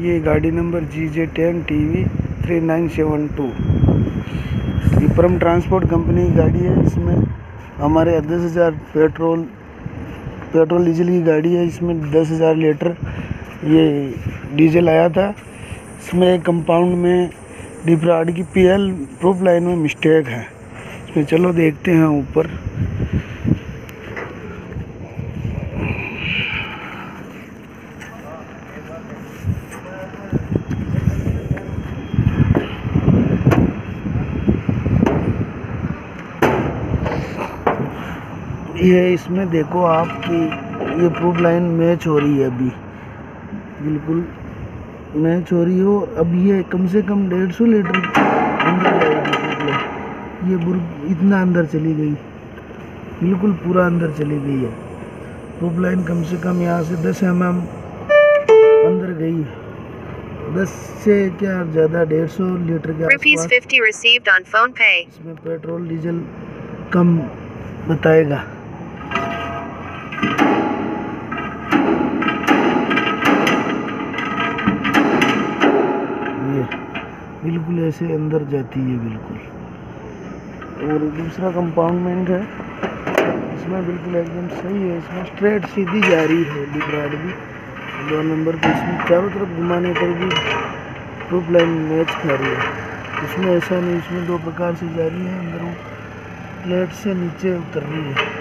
ये गाड़ी number G J ten T V three nine seven two ये Param transport company की गाड़ी है। इसमें हमारे दस हज़ार पेट्रोल पेट्रोल डीजल की गाड़ी है। इसमें दस हज़ार लीटर ये डीजल आया था। इसमें कंपाउंड में डिप्राड की पीएल प्रूफ लाइन में मिस्टेक है। इसमें चलो देखते हैं ऊपर। ये इसमें देखो आपकी ये प्रूफ लाइन मैच हो रही है अभी। बिल्कुल मैच हो रही हो अब ये कम से कम डेढ़ सौ लीटर अंदर जाएगी ये बुर इतना अंदर चली गई। बिल्कुल पूरा अंदर चली गई है। प्रूफ लाइन कम से कम यहाँ से दस एम एम अंदर गई। है दस से क्या ज़्यादा डेढ़ सौ लीटर के आसपास। 50 received on phone pay. इसमें पेट्रोल डीजल कम बताएगा। बिल्कुल ऐसे अंदर जाती है बिल्कुल। और दूसरा कंपाउंडमेंट है। इसमें बिल्कुल एकदम सही है। इसमें स्ट्रेट सीधी जा रही है डिब्राड भी। दो नंबर की इसमें चारों तरफ़ घुमाने पर भी ट्यूब लाइन मैच खा रही है। इसमें ऐसा नहीं, इसमें दो प्रकार से जा रही है। अंदर वो प्लेट से नीचे उतर रही है।